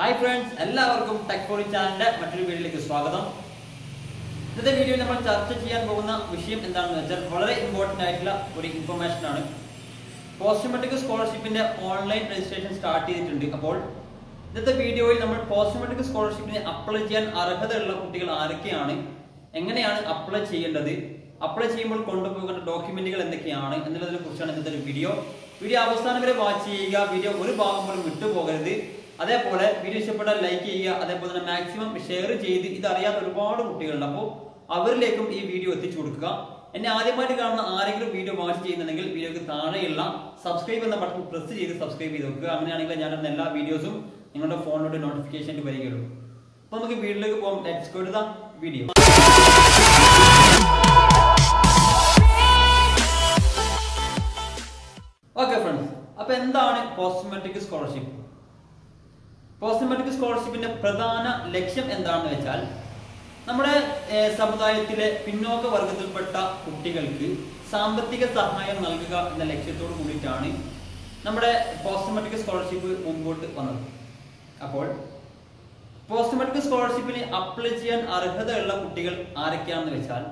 Hi friends എല്ലാവർക്കും tech ചാനലിന്റെ മറ്റൊരു വീഡിയോയിലേക്ക് സ്വാഗതം. ഇന്നത്തെ വീഡിയോയിൽ നമ്മൾ ചർച്ച ചെയ്യാൻ പോകുന്ന വിഷയം എന്താണെന്ന് വെച്ചാൽ വളരെ ഇമ്പോർട്ടന്റ് ആയിട്ടുള്ള ഒരു ഇൻഫർമേഷൻ ആണ്. പോസ്റ്റ് മെട്രിക് സ്കോളർഷിപ്പിന്റെ ഓൺലൈൻ രജിസ്ട്രേഷൻ സ്റ്റാർട്ട് ചെയ്തിട്ടുണ്ട്. അപ്പോൾ ഇന്നത്തെ വീഡിയോയിൽ നമ്മൾ പോസ്റ്റ് മെട്രിക് സ്കോളർഷിപ്പിന് അപ്ലൈ ചെയ്യാൻ അർഹതയുള്ള കുട്ടികൾ ആരൊക്കെയാണ്? എങ്ങനെയാണ് അപ്ലൈ ചെയ്യേണ്ടത്? അപ്ലൈ ചെയ്യുമ്പോൾ കൊണ്ടുപോകേണ്ട ഡോക്യുമെന്റുകൾ എന്തൊക്കെയാണ്? എന്നുള്ളതിനെ കുറിച്ചാണ് ഇന്നത്തെ വീഡിയോ വീഡിയോ അവസാനം വരെ വാച്ച് ചെയ്യുക. വീഡിയോ ഒരു ഭാഗം പോലും വിട്ടുപോകരുത്. അതേപോലെ വീഡിയോ ഇഷ്ടപ്പെട്ടാൽ ലൈക്ക് ചെയ്യുക അതേപോലെ തന്നെ മാക്സിമം ഷെയർ ചെയ്ത് ഇതറിയാത്ത ഒരുപാട് കുട്ടികളുണ്ട്. അപ്പോൾ അവരിലേക്കും ഈ വീഡിയോ എത്തിച്ചു കൊടുക്കുക. എന്നെ ആദ്യമായിട്ട് കാണുന്ന ആരെങ്കിലും വീഡിയോ വാച്ച് ചെയ്യുന്നുണ്ടെങ്കിൽ വീഡിയോക്ക് താഴെയുള്ള സബ്സ്ക്രൈബ് എന്ന ബട്ടൺ പ്രസ് ചെയ്ത് സബ്സ്ക്രൈബ് ചെയ്ത് നോക്കുക അങ്ങനെയാണെങ്കിൽ ഞാൻ എല്ലാ വീഡിയോസും നിങ്ങളുടെ ഫോണിലോട്ട് നോട്ടിഫിക്കേഷൻ വരികയുള്ളൂ. അപ്പൊ നമുക്ക് വീട്ടിലേക്ക് പോകാം let's go to the video okay friends അപ്പൊ എന്താണ് കോസ്മെറ്റിക് സ്കോളർഷിപ്പ് പോസ്റ്റ് സ്കോളർഷിപ്പിന്റെ പ്രധാന ലക്ഷ്യം എന്താണെന്ന് വെച്ചാൽ നമ്മുടെ സമുദായത്തിലെ പിന്നോക്ക വർഗത്തിൽപ്പെട്ട കുട്ടികൾക്ക് സാമ്പത്തിക സഹായം നൽകുക എന്ന ലക്ഷ്യത്തോട് കൂടിയിട്ടാണ് നമ്മുടെ പോസ്റ്റ് മെട്രിക് സ്കോളർഷിപ്പ് മുമ്പോട്ട് വന്നത്. അപ്പോൾ പോസ്റ്റ് മെട്രിക് സ്കോളർഷിപ്പിന് അപ്ലൈ ചെയ്യാൻ അർഹതയുള്ള കുട്ടികൾ ആരൊക്കെയാണെന്ന് വെച്ചാൽ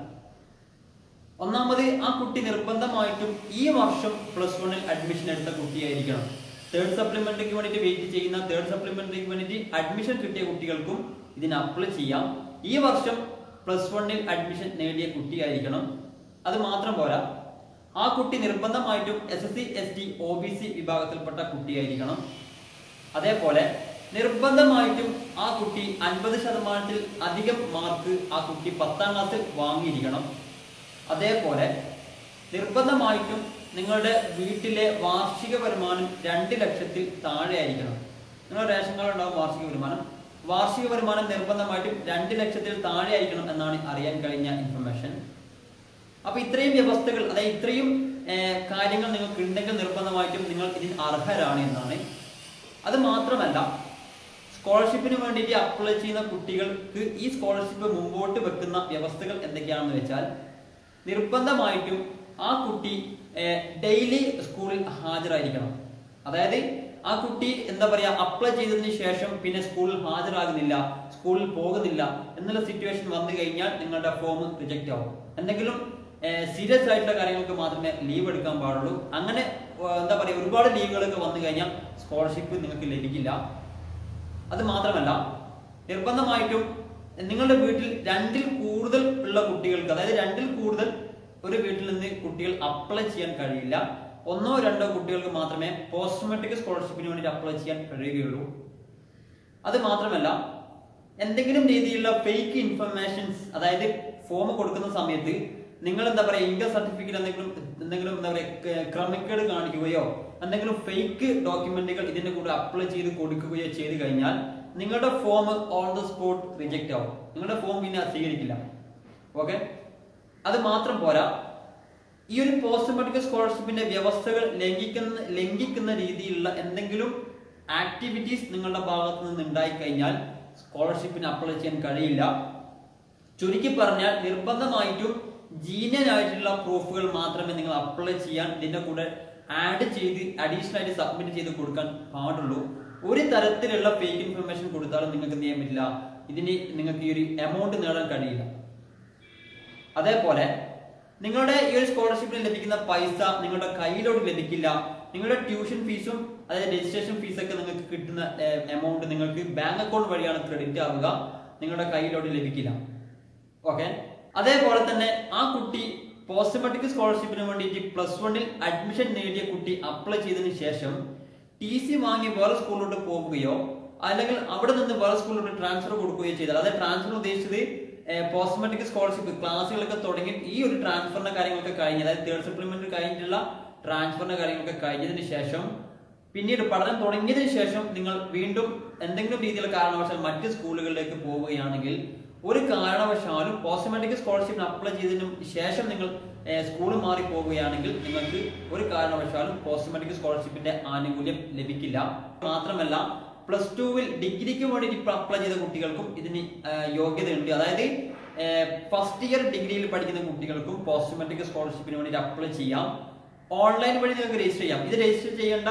ഒന്നാമത് ആ കുട്ടി നിർബന്ധമായിട്ടും ഈ വർഷം പ്ലസ് വണ്ണിൽ അഡ്മിഷൻ എടുത്ത കുട്ടിയായിരിക്കണം. തേർഡ് സപ്ലിമെന്ററിക്ക് വേണ്ടിയിട്ട് വെയിറ്റ് ചെയ്യുന്ന തേർഡ് സപ്ലിമെന്ററിക്ക് വേണ്ടിയിട്ട് അഡ്മിഷൻ കിട്ടിയ കുട്ടികൾക്കും ഇതിന് അപ്ലൈ ചെയ്യാം. ഈ വർഷം പ്ലസ് വണ്ണിൽ അഡ്മിഷൻ നേടിയ കുട്ടിയായിരിക്കണം. അത് മാത്രം പോരാ. ആ കുട്ടി നിർബന്ധമായിട്ടും S S C S T O B C വിഭാഗത്തിൽപ്പെട്ട കുട്ടിയായിരിക്കണം. അതേപോലെ നിർബന്ധമായിട്ടും ആ കുട്ടി അൻപത് ശതമാനത്തിൽ അധികം മാർക്ക് ആ കുട്ടി പത്താം ക്ലാസ്സിൽ വാങ്ങിയിരിക്കണം. അതേപോലെ നിർബന്ധമായിട്ടും നിങ്ങളുടെ വീട്ടിലെ വാർഷിക വരുമാനം രണ്ട് ലക്ഷത്തിൽ താഴെ ആയിരിക്കണം നിങ്ങളുടെ റേഷൻ കാർഡ് ഉണ്ടാവും വാർഷിക വരുമാനം. വാർഷിക വരുമാനം നിർബന്ധമായിട്ടും രണ്ട് ലക്ഷത്തിൽ താഴെ ആയിരിക്കണം എന്നാണ് അറിയാൻ കഴിഞ്ഞ ഇൻഫർമേഷൻ അപ്പൊ ഇത്രയും വ്യവസ്ഥകൾ അതായത് ഇത്രയും കാര്യങ്ങൾ നിങ്ങൾക്ക് ഉണ്ടെങ്കിൽ നിർബന്ധമായിട്ടും നിങ്ങൾ ഇതിന് അർഹരാണ് എന്നാണ്. അത് മാത്രമല്ല സ്കോളർഷിപ്പിന് വേണ്ടിയിട്ട് അപ്ലൈ ചെയ്യുന്ന കുട്ടികൾക്ക് ഈ സ്കോളർഷിപ്പ് മുമ്പോട്ട് വെക്കുന്ന വ്യവസ്ഥകൾ എന്തൊക്കെയാണെന്ന് വെച്ചാൽ നിർബന്ധമായിട്ടും ആ കുട്ടി ഡെയിലി സ്കൂളിൽ ഹാജരായിരിക്കണം. അതായത് ആ കുട്ടി എന്താ പറയാ അപ്ലൈ ചെയ്തതിന് ശേഷം പിന്നെ സ്കൂളിൽ ഹാജരാകുന്നില്ല സ്കൂളിൽ പോകുന്നില്ല എന്നുള്ള സിറ്റുവേഷൻ വന്നു കഴിഞ്ഞാൽ നിങ്ങളുടെ ഫോം റിജക്റ്റ് ആവും. എന്തെങ്കിലും സീരിയസ് ആയിട്ടുള്ള കാര്യങ്ങൾക്ക് മാത്രമേ ലീവ് എടുക്കാൻ പാടുള്ളൂ. അങ്ങനെ എന്താ പറയുക ഒരുപാട് ലീവുകളൊക്കെ വന്നു കഴിഞ്ഞാൽ സ്കോളർഷിപ്പ് നിങ്ങൾക്ക് ലഭിക്കില്ല. അത് മാത്രമല്ല നിർബന്ധമായിട്ടും നിങ്ങളുടെ വീട്ടിൽ രണ്ടിൽ കൂടുതൽ ഉള്ള കുട്ടികൾക്ക് അതായത് രണ്ടിൽ കൂടുതൽ ഒരു വീട്ടിൽ നിന്ന് കുട്ടികൾ അപ്ലൈ ചെയ്യാൻ കഴിയില്ല. ഒന്നോ രണ്ടോ കുട്ടികൾക്ക് മാത്രമേ പോസ്റ്റ് മെട്രിക് സ്കോളർഷിപ്പിന് വേണ്ടി അപ്ലൈ ചെയ്യാൻ കഴിയുകയുള്ളൂ. അത് മാത്രമല്ല എന്തെങ്കിലും രീതിയിലുള്ള ഫേക്ക് ഇൻഫർമേഷൻസ് അതായത് ഫോം കൊടുക്കുന്ന സമയത്ത് നിങ്ങൾ എന്താ പറയുക ഇൻകം സർട്ടിഫിക്കറ്റ് എന്തെങ്കിലും എന്തെങ്കിലും എന്താ പറയുക ക്രമക്കേട് കാണിക്കുകയോ എന്തെങ്കിലും ഫേക്ക് ഡോക്യുമെന്റുകൾ ഇതിന്റെ കൂടെ അപ്ലൈ ചെയ്ത് കൊടുക്കുകയോ ചെയ്ത് കഴിഞ്ഞാൽ നിങ്ങളുടെ form on the spot reject ആവും. നിങ്ങളുടെ ഫോം പിന്നെ സ്വീകരിക്കില്ല. ഓക്കെ അത് മാത്രം പോരാ. ഈ ഒരു പോസ്റ്റ് മെഡിക്കൽ സ്കോളർഷിപ്പിന്റെ വ്യവസ്ഥകൾ ലംഘിക്കുന്ന ലംഘിക്കുന്ന രീതിയിലുള്ള എന്തെങ്കിലും ആക്ടിവിറ്റീസ് നിങ്ങളുടെ ഭാഗത്ത് നിന്ന് ഉണ്ടായി കഴിഞ്ഞാൽ സ്കോളർഷിപ്പിന് അപ്ലൈ ചെയ്യാൻ കഴിയില്ല. ചുരുക്കി പറഞ്ഞാൽ നിർബന്ധമായിട്ടും ജീനിയൻ ആയിട്ടുള്ള പ്രൂഫുകൾ മാത്രമേ നിങ്ങൾ അപ്ലൈ ചെയ്യാൻ ഇതിന്റെ കൂടെ ആഡ് ചെയ്ത് അഡീഷണൽ ആയിട്ട് സബ്മിറ്റ് ചെയ്ത് കൊടുക്കാൻ പാടുള്ളൂ. ഒരു തരത്തിലുള്ള ഫേക്ക് ഇൻഫർമേഷൻ കൊടുത്താലും നിങ്ങൾക്ക് പറ്റില്ല. ഇതിന് നിങ്ങൾക്ക് ഈ ഒരു എമൗണ്ട് നേടാൻ കഴിയില്ല. അതേപോലെ നിങ്ങളുടെ ഈ ഒരു സ്കോളർഷിപ്പിന് ലഭിക്കുന്ന പൈസ നിങ്ങളുടെ കയ്യിലോട്ട് ലഭിക്കില്ല. നിങ്ങളുടെ ട്യൂഷൻ ഫീസും അതായത് രജിസ്ട്രേഷൻ ഫീസൊക്കെ നിങ്ങൾക്ക് കിട്ടുന്ന എമൗണ്ട് നിങ്ങൾക്ക് ബാങ്ക് അക്കൗണ്ട് വഴിയാണ് ക്രെഡിറ്റ് ആവുക. നിങ്ങളുടെ കയ്യിലോട്ട് ലഭിക്കില്ല. ഓക്കെ അതേപോലെ തന്നെ ആ കുട്ടി പോസ്റ്റ് മെട്രിക് സ്കോളർഷിപ്പിന് വേണ്ടിയിട്ട് പ്ലസ് വണ്ണിൽ അഡ്മിഷൻ നേടിയ കുട്ടി അപ്ലൈ ചെയ്തതിനു ശേഷം ടി സി വാങ്ങി വേറെ സ്കൂളിലോട്ട് പോകുകയോ അല്ലെങ്കിൽ അവിടെ നിന്ന് വേറെ സ്കൂളിലോട്ട് ട്രാൻസ്ഫർ കൊടുക്കുകയോ ചെയ്താൽ അതായത് ട്രാൻസ്ഫർ ഉദ്ദേശിച്ചത് പോസ്റ്റ് മെട്രിക് സ്കോളർഷിപ്പ് ക്ലാസ്സുകളൊക്കെ തുടങ്ങി ഈ ഒരു ട്രാൻസ്ഫറിന്റെ കാര്യങ്ങളൊക്കെ കഴിഞ്ഞ് അതായത് തേർഡ് സപ്ലിമെന്ററി കഴിഞ്ഞിട്ടുള്ള ട്രാൻസ്ഫറിന്റെ കാര്യങ്ങളൊക്കെ കഴിഞ്ഞതിന് ശേഷം പിന്നീട് പഠനം തുടങ്ങിയതിന് ശേഷം നിങ്ങൾ വീണ്ടും എന്തെങ്കിലും രീതിയിലുള്ള കാരണവശാൽ മറ്റ് സ്കൂളുകളിലേക്ക് പോവുകയാണെങ്കിൽ ഒരു കാരണവശാലും പോസ്റ്റ് മെട്രിക് സ്കോളർഷിപ്പിന് അപ്ലൈ ചെയ്തതിനു ശേഷം നിങ്ങൾ സ്കൂൾ മാറി പോവുകയാണെങ്കിൽ നിങ്ങൾക്ക് ഒരു കാരണവശാലും പോസ്റ്റ് മെട്രിക് സ്കോളർഷിപ്പിന്റെ ആനുകൂല്യം ലഭിക്കില്ല. മാത്രമല്ല പ്ലസ് ടുവിൽ ഡിഗ്രിക്ക് വേണ്ടി അപ്ലൈ ചെയ്ത കുട്ടികൾക്കും ഇതിന് യോഗ്യതയുണ്ട്. അതായത് ഫസ്റ്റ് ഇയർ ഡിഗ്രിയിൽ പഠിക്കുന്ന കുട്ടികൾക്കും പോസ്റ്റ് മെട്രിക് സ്കോളർഷിപ്പിന് വേണ്ടി അപ്ലൈ ചെയ്യാം. ഓൺലൈൻ വഴി നിങ്ങൾക്ക് രജിസ്റ്റർ ചെയ്യാം. ഇത് രജിസ്റ്റർ ചെയ്യേണ്ട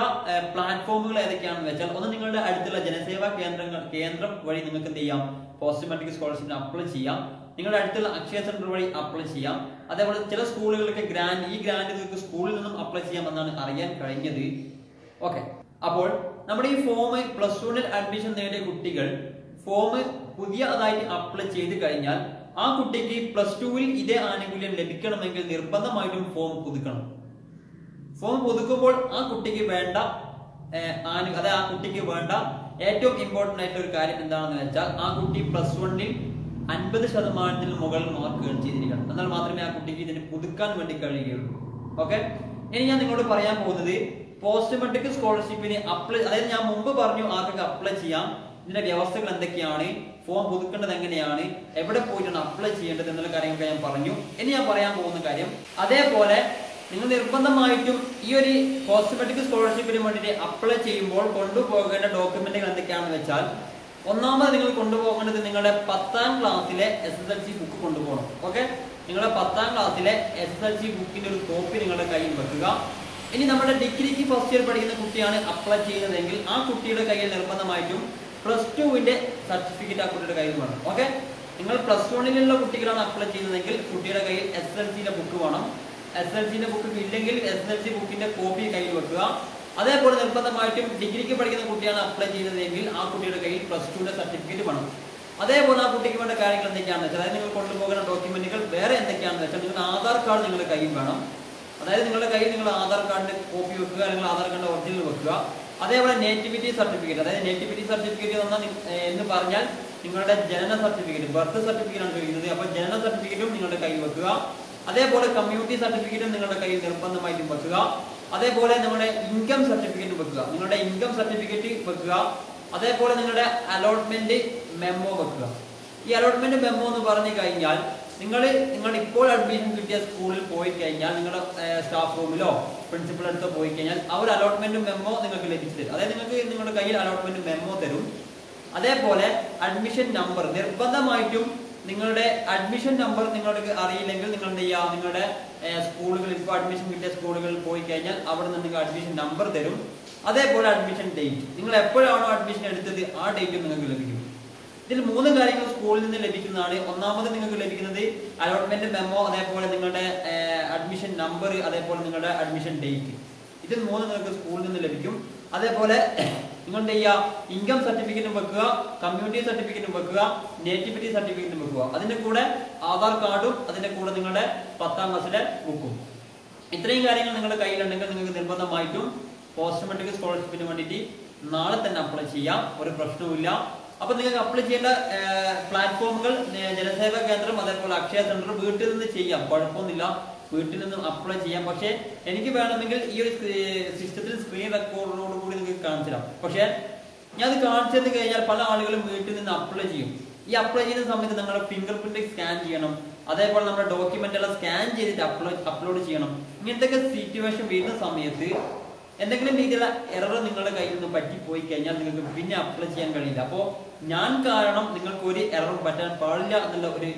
പ്ലാറ്റ്ഫോമുകൾ ഏതൊക്കെയാണെന്ന് വെച്ചാൽ ഒന്ന് നിങ്ങളുടെ അടുത്തുള്ള ജനസേവാ കേന്ദ്രങ്ങൾ കേന്ദ്രം വഴി നിങ്ങൾക്ക് എന്ത് ചെയ്യാം? പോസ്റ്റ് മെട്രിക് സ്കോളർഷിപ്പിന് അപ്ലൈ ചെയ്യാം. നിങ്ങളുടെ അടുത്തുള്ള അക്ഷയ സെന്റർ വഴി അപ്ലൈ ചെയ്യാം. അതേപോലെ ചില സ്കൂളുകൾക്ക് ഗ്രാൻഡ് ഈ ഗ്രാൻഡ് നിങ്ങൾക്ക് സ്കൂളിൽ നിന്നും അപ്ലൈ ചെയ്യാം എന്നാണ് അറിയാൻ കഴിഞ്ഞത്. ഓക്കെ. അപ്പോൾ നമ്മുടെ ഈ ഫോം പ്ലസ് ടുവിൽ അഡ്മിഷൻ നേടിയ കുട്ടികൾ ഫോം പുതിയ അതായിട്ട് അപ്ലൈ ചെയ്ത് കഴിഞ്ഞാൽ ആ കുട്ടിക്ക് പ്ലസ് ടുവിൽ ഇതേ ആനുകൂല്യം ലഭിക്കണമെങ്കിൽ നിർബന്ധമായിട്ടും ഫോം പുതുക്കണം. ഫോം പുതുക്കുമ്പോൾ ആ കുട്ടിക്ക് വേണ്ട അതായത് ആ കുട്ടിക്ക് വേണ്ട ഏറ്റവും ഇമ്പോർട്ടന്റ് ആയിട്ടുള്ള ഒരു കാര്യം എന്താണെന്ന് വെച്ചാൽ ആ കുട്ടി പ്ലസ് വണ്ണിൽ അൻപത് ശതമാനത്തിന് മുകളിൽ മാർക്ക് ചെയ്തിരിക്കണം. എന്നാൽ മാത്രമേ ആ കുട്ടിക്ക് ഇതിന് പുതുക്കാൻ വേണ്ടി കഴിയുകയുള്ളൂ. ഓക്കെ ഇനി ഞാൻ നിങ്ങളോട് പറയാൻ പോകുന്നത് പോസ്റ്റ് മെട്രിക് സ്കോളർഷിപ്പിന് അപ്ലൈ അതായത് ഞാൻ മുമ്പ് പറഞ്ഞു ആർക്കൊക്കെ അപ്ലൈ ചെയ്യാം. ഇതിന്റെ വ്യവസ്ഥകൾ എന്തൊക്കെയാണ്? ഫോം പുതുക്കേണ്ടത് എങ്ങനെയാണ്? എവിടെ പോയിട്ടാണ് അപ്ലൈ ചെയ്യേണ്ടത് എന്നുള്ള കാര്യങ്ങളൊക്കെ ഞാൻ പറഞ്ഞു. ഇനി ഞാൻ പറയാൻ പോകുന്ന കാര്യം അതേപോലെ നിങ്ങൾ നിർബന്ധമായിട്ടും ഈ ഒരു മെട്രിക് സ്കോളർഷിപ്പിന് വേണ്ടിയിട്ട് അപ്ലൈ ചെയ്യുമ്പോൾ കൊണ്ടുപോകേണ്ട ഡോക്യുമെന്റുകൾ എന്തൊക്കെയാണെന്ന് വെച്ചാൽ ഒന്നാമത് നിങ്ങൾ കൊണ്ടുപോകേണ്ടത് നിങ്ങളുടെ പത്താം ക്ലാസ്സിലെ S S L C book കൊണ്ടുപോകണം. ഓക്കെ നിങ്ങളുടെ പത്താം ക്ലാസ്സിലെ എസ് എസ് എൽ സി ബുക്കിന്റെ ഒരു കോപ്പി നിങ്ങളുടെ കയ്യിൽ വെക്കുക. ഇനി നമ്മുടെ ഡിഗ്രിക്ക് ഫസ്റ്റ് ഇയർ പഠിക്കുന്ന കുട്ടിയാണ് അപ്ലൈ ചെയ്യുന്നതെങ്കിൽ ആ കുട്ടിയുടെ കയ്യിൽ നിർബന്ധമായിട്ടും പ്ലസ് ടുവിന്റെ സർട്ടിഫിക്കറ്റ് ആ കുട്ടിയുടെ കയ്യിൽ വേണം. ഓക്കെ നിങ്ങൾ പ്ലസ് വണ്ണിലുള്ള കുട്ടികളാണ് അപ്ലൈ ചെയ്യുന്നതെങ്കിൽ കുട്ടിയുടെ കയ്യിൽ എസ് എൽ സിന്റെ ബുക്ക് വേണം. എസ് എൽ സിന്റെ ബുക്ക് ഇല്ലെങ്കിൽ എസ് എൽ സി ബുക്കിന്റെ കോപ്പി കയ്യിൽ വെക്കുക. അതേപോലെ നിർബന്ധമായിട്ടും ഡിഗ്രിക്ക് പഠിക്കുന്ന കുട്ടിയാണ് അപ്ലൈ ചെയ്യുന്നതെങ്കിൽ ആ കുട്ടിയുടെ കയ്യിൽ പ്ലസ് ടുവിന്റെ സർട്ടിഫിക്കറ്റ് വേണം. അതേപോലെ ആ കുട്ടിക്ക് വേണ്ട കാര്യങ്ങൾ എന്തൊക്കെയാണെന്ന് വെച്ചാൽ അതായത് നിങ്ങൾ കൊണ്ടുപോകുന്ന ഡോക്യുമെന്റുകൾ വേറെ എന്തൊക്കെയാണെന്ന് വെച്ചാൽ നിങ്ങളുടെ ആധാർ കാർഡ് നിങ്ങളുടെ കയ്യിൽ വേണം. അതായത് നിങ്ങളുടെ കയ്യിൽ നിങ്ങൾ ആധാർ കാർഡിന്റെ കോപ്പി വെക്കുക അല്ലെങ്കിൽ ആധാർ കാർഡിന്റെ ഒറിജിനൽ വെക്കുക. അതേപോലെ നേറ്റിവിറ്റി സർട്ടിഫിക്കറ്റ് അതായത് നേറ്റിവിറ്റി സർട്ടിഫിക്കറ്റ് പറഞ്ഞാൽ എന്ന് പറഞ്ഞാൽ നിങ്ങളുടെ ജനന സർട്ടിഫിക്കറ്റ് ബർത്ത് സർട്ടിഫിക്കറ്റ് ആണ് ചോദിക്കുന്നത്. അപ്പോൾ ജനന സർട്ടിഫിക്കറ്റും നിങ്ങളുടെ കയ്യിൽ വെക്കുക. അതേപോലെ കമ്മ്യൂണിറ്റി സർട്ടിഫിക്കറ്റും നിങ്ങളുടെ കയ്യിൽ നിർബന്ധമായിട്ടും വെക്കുക. അതേപോലെ നിങ്ങളുടെ ഇൻകം സർട്ടിഫിക്കറ്റ് വെക്കുക. നിങ്ങളുടെ ഇൻകം സർട്ടിഫിക്കറ്റ് വെക്കുക. അതേപോലെ നിങ്ങളുടെ അലോട്ട്മെന്റ് മെമ്മോ വെക്കുക. ഈ അലോട്ട്മെന്റ് മെമ്മോ എന്ന് പറഞ്ഞു കഴിഞ്ഞാൽ നിങ്ങൾ നിങ്ങൾ ഇപ്പോൾ അഡ്മിഷൻ കിട്ടിയ സ്കൂളിൽ പോയി കഴിഞ്ഞാൽ നിങ്ങളുടെ സ്റ്റാഫ് റൂമിലോ പ്രിൻസിപ്പൽ അടുത്തോ പോയി കഴിഞ്ഞാൽ അവർ അലോട്ട്മെന്റ് മെമ്മോ നിങ്ങൾക്ക് ലഭിച്ചു തരും. അതായത് നിങ്ങൾക്ക് നിങ്ങളുടെ കയ്യിൽ അലോട്ട്മെന്റ് മെമ്മോ തരും. അതേപോലെ അഡ്മിഷൻ നമ്പർ നിർബന്ധമായിട്ടും നിങ്ങളുടെ അഡ്മിഷൻ നമ്പർ നിങ്ങൾക്ക് അറിയില്ലെങ്കിൽ നിങ്ങൾ എന്ത് ചെയ്യുക? നിങ്ങളുടെ സ്കൂളുകളിൽ ഇപ്പോൾ അഡ്മിഷൻ കിട്ടിയ സ്കൂളുകളിൽ പോയി കഴിഞ്ഞാൽ അവിടെ നിന്ന് നിങ്ങൾക്ക് അഡ്മിഷൻ നമ്പർ തരും. അതേപോലെ അഡ്മിഷൻ ഡേറ്റ് നിങ്ങൾ എപ്പോഴാണോ അഡ്മിഷൻ എടുത്തത് ആ ഡേറ്റ് നിങ്ങൾക്ക് ലഭിക്കും. ഇതിൽ മൂന്ന് കാര്യങ്ങൾ സ്കൂളിൽ നിന്ന് ലഭിക്കുന്നതാണ്. ഒന്നാമത് നിങ്ങൾക്ക് ലഭിക്കുന്നത് അലോട്ട്മെന്റ് മെമ്മോ അതേപോലെ നിങ്ങളുടെ അഡ്മിഷൻ നമ്പർ അതേപോലെ നിങ്ങളുടെ അഡ്മിഷൻ ഡേറ്റ് ഇതിൽ മൂന്ന് നിങ്ങൾക്ക് സ്കൂളിൽ നിന്ന് ലഭിക്കും. അതേപോലെ നിങ്ങൾ എന്ത് ചെയ്യുക ഇൻകം സർട്ടിഫിക്കറ്റും വെക്കുക കമ്മ്യൂണിറ്റി സർട്ടിഫിക്കറ്റും വെക്കുക നേറ്റിവിറ്റി സർട്ടിഫിക്കറ്റും വെക്കുക. അതിന്റെ കൂടെ ആധാർ കാർഡും അതിന്റെ കൂടെ നിങ്ങളുടെ പത്താം ക്ലാസ്സിലെ ബുക്കും ഇത്രയും കാര്യങ്ങൾ നിങ്ങളുടെ കയ്യിലുണ്ടെങ്കിൽ നിങ്ങൾക്ക് നിർബന്ധമായിട്ടും പോസ്റ്റ് മെട്രിക് സ്കോളർഷിപ്പിന് വേണ്ടിയിട്ട് നാളെ തന്നെ അപ്ലൈ ചെയ്യാം. ഒരു പ്രശ്നവുമില്ല. അപ്പൊ നിങ്ങൾക്ക് അപ്ലൈ ചെയ്യേണ്ട പ്ലാറ്റ്ഫോമുകൾ ജനസേവാ കേന്ദ്രം അതേപോലെ അക്ഷയ സെന്റർ വീട്ടിൽ നിന്ന് ചെയ്യാം. കുഴപ്പമൊന്നുമില്ല. വീട്ടിൽ നിന്നും അപ്ലൈ ചെയ്യാം. പക്ഷേ എനിക്ക് വേണമെങ്കിൽ ഈ ഒരു സിസ്റ്റത്തിൽ സ്ക്രീൻ റെക്കോർഡോട് കൂടി നിങ്ങൾക്ക് കാണിച്ചു തരാം. പക്ഷേ ഞാൻ അത് കാണിച്ചു തന്നു കഴിഞ്ഞാൽ പല ആളുകളും വീട്ടിൽ നിന്ന് അപ്ലൈ ചെയ്യും. ഈ അപ്ലൈ ചെയ്യുന്ന സമയത്ത് നിങ്ങളുടെ ഫിംഗർ പ്രിന്റ് സ്കാൻ ചെയ്യണം. അതേപോലെ നമ്മുടെ ഡോക്യുമെന്റ് എല്ലാം സ്കാൻ ചെയ്തിട്ട് അപ്ലോഡ് അപ്ലോഡ് ചെയ്യണം. ഇങ്ങനത്തെ സിറ്റുവേഷൻ വരുന്ന സമയത്ത് എന്തെങ്കിലും രീതിയിലുള്ള എറർ നിങ്ങളുടെ കയ്യിൽ നിന്ന് പറ്റിപ്പോയി കഴിഞ്ഞാൽ നിങ്ങൾക്ക് പിന്നെ അപ്ലൈ ചെയ്യാൻ കഴിയില്ല. അപ്പോൾ ഞാൻ കാരണം നിങ്ങൾക്ക് ഒരു എററും പറ്റാൻ പാടില്ല എന്നുള്ള ഒരു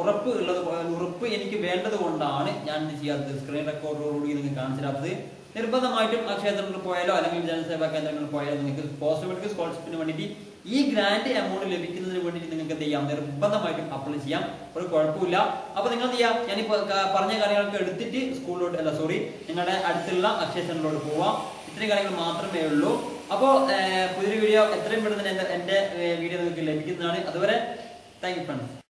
ഉറപ്പ് ഉള്ളത് ഉറപ്പ് എനിക്ക് വേണ്ടത് കൊണ്ടാണ് ഞാൻ ചെയ്യാത്തത്. സ്ക്രീൻ റെക്കോർഡോടുകൂടി നിങ്ങൾക്ക് കാണിച്ചിടാത്തത് നിർബന്ധമായിട്ടും ആ ക്ഷേത്രങ്ങളിൽ പോയാലോ അല്ലെങ്കിൽ ജനസേവാ കേന്ദ്രങ്ങളിൽ പോയാലോ നിങ്ങൾക്ക് പോസ്റ്റ് മെഡിക്കൽ സ്കോളർഷിപ്പിന് വേണ്ടിയിട്ട് ഈ ഗ്രാൻഡ് എമൗണ്ട് ലഭിക്കുന്നതിന് വേണ്ടി നിങ്ങൾക്ക് എന്ത് ചെയ്യാം? നിർബന്ധമായിട്ടും അപ്ലൈ ചെയ്യാം. ഒരു കുഴപ്പമില്ല. അപ്പൊ നിങ്ങൾ എന്ത് ചെയ്യാം? ഞാനിപ്പോ പറഞ്ഞ കാര്യങ്ങളൊക്കെ എടുത്തിട്ട് സ്കൂളിലോട്ട് അല്ല സോറി നിങ്ങളുടെ അടുത്തുള്ള അക്ഷയ സെന്ററിലോട്ട് പോവാം. ഇത്രയും കാര്യങ്ങൾ മാത്രമേ ഉള്ളൂ. അപ്പോൾ പുതിയൊരു വീഡിയോ എത്രയും പെട്ടെന്ന് എന്റെ വീഡിയോ നിങ്ങൾക്ക് ലഭിക്കുന്നതാണ്. അതുവരെ താങ്ക് യു ഫ്രണ്ട്സ്